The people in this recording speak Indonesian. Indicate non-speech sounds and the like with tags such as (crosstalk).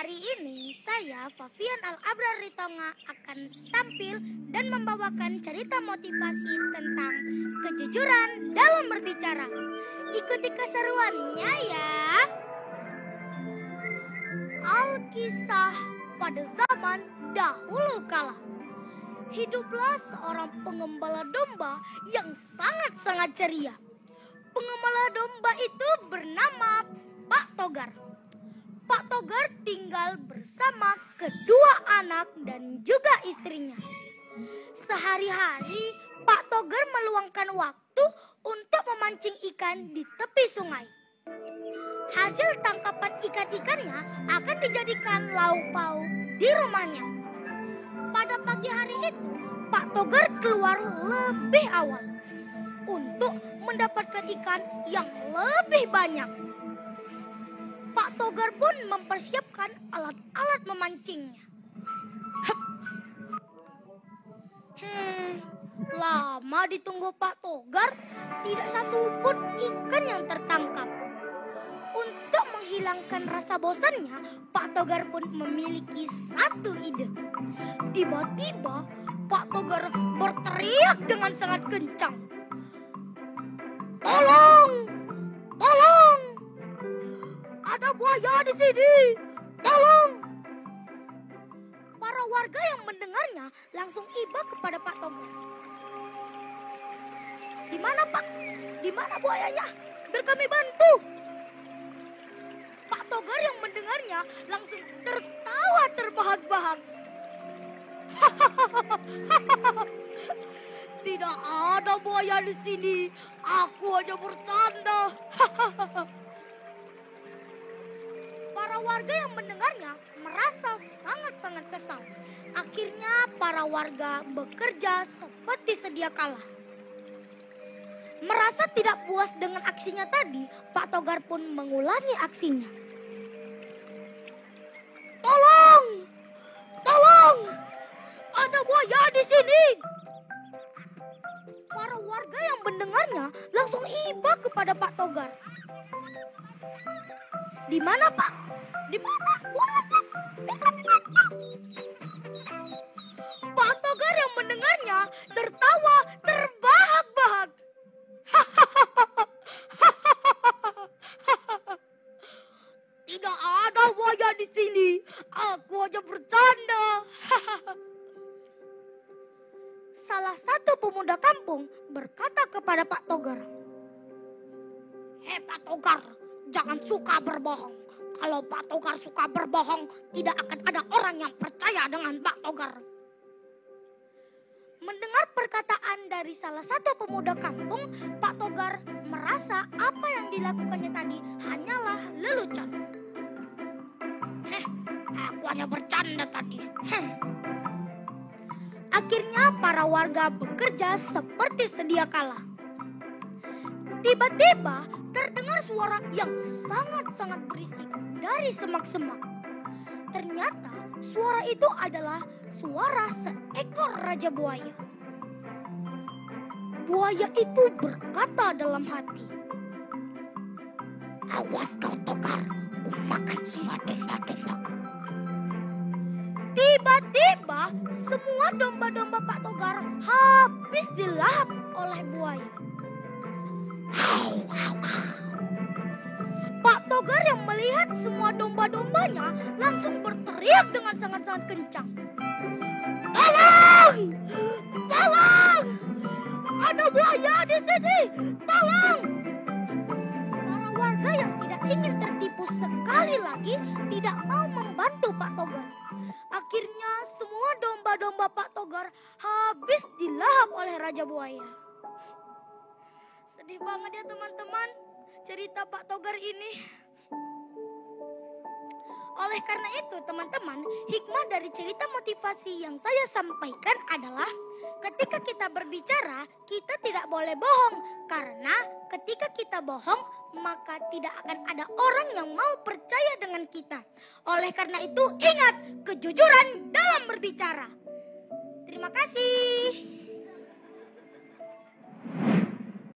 Hari ini saya, Fafian Al-Abrar Ritonga, akan tampil dan membawakan cerita motivasi tentang kejujuran dalam berbicara. Ikuti keseruannya ya. Alkisah pada zaman dahulu kala. Hiduplah seorang pengembala domba yang sangat-sangat ceria. Pengembala domba itu bernama Pak Togar. Pak Togar tinggal bersama kedua anak dan juga istrinya. Sehari-hari Pak Togar meluangkan waktu untuk memancing ikan di tepi sungai. Hasil tangkapan ikan-ikannya akan dijadikan lauk pauk di rumahnya. Pada pagi hari itu, Pak Togar keluar lebih awal untuk mendapatkan ikan yang lebih banyak. Pak Togar pun mempersiapkan alat-alat memancingnya. Hmm, lama ditunggu Pak Togar, tidak satu pun ikan yang tertangkap. Untuk menghilangkan rasa bosannya, Pak Togar pun memiliki satu ide. Tiba-tiba, Pak Togar berteriak dengan sangat kencang. Tolong! Ada buaya di sini. Tolong. Para warga yang mendengarnya langsung iba kepada Pak Togar. Di mana Pak? Di mana buayanya? Biar kami bantu. Pak Togar yang mendengarnya langsung tertawa terbahak-bahak. (laughs) Tidak ada buaya di sini. Aku hanya bercanda. (laughs) Para warga yang mendengarnya merasa sangat-sangat kesal. Akhirnya para warga bekerja seperti sedia kala. Merasa tidak puas dengan aksinya tadi, Pak Togar pun mengulangi aksinya. Tolong! Tolong! Ada buaya di sini! Para warga yang mendengarnya langsung iba kepada Pak Togar. Di mana Pak? Di mana? Pak Togar yang mendengarnya tertawa terbahak-bahak. (laughs) Tidak ada buaya di sini. Aku aja bercanda. (laughs) Salah satu pemuda kampung berkata kepada Pak Togar. Hei Pak Togar, jangan suka berbohong. Kalau Pak Togar suka berbohong, tidak akan ada orang yang percaya dengan Pak Togar. Mendengar perkataan dari salah satu pemuda kampung, Pak Togar merasa apa yang dilakukannya tadi hanyalah lelucon. Heh, aku hanya bercanda tadi. Heh. Akhirnya para warga bekerja seperti sedia kala. Tiba-tiba terdengar suara yang sangat-sangat berisik dari semak-semak. Ternyata suara itu adalah suara seekor raja buaya. Buaya itu berkata dalam hati, Awas kau tokar, ku makan semua domba-dombaku. Tiba-tiba semua domba-domba Pak Togar habis dilahap oleh buaya. Pak Togar yang melihat semua domba-dombanya langsung berteriak dengan sangat-sangat kencang. Tolong! Tolong! Ada buaya di sini! Tolong! Para warga yang tidak ingin tertipu sekali lagi tidak mau membantu Pak Togar. Akhirnya semua domba-domba Pak Togar habis dilahap oleh Raja Buaya. Sedih banget ya teman-teman cerita Pak Togar ini. Oleh karena itu teman-teman, hikmah dari cerita motivasi yang saya sampaikan adalah ketika kita berbicara, kita tidak boleh bohong. Karena ketika kita bohong, maka tidak akan ada orang yang mau percaya dengan kita. Oleh karena itu, ingat kejujuran dalam berbicara. Terima kasih.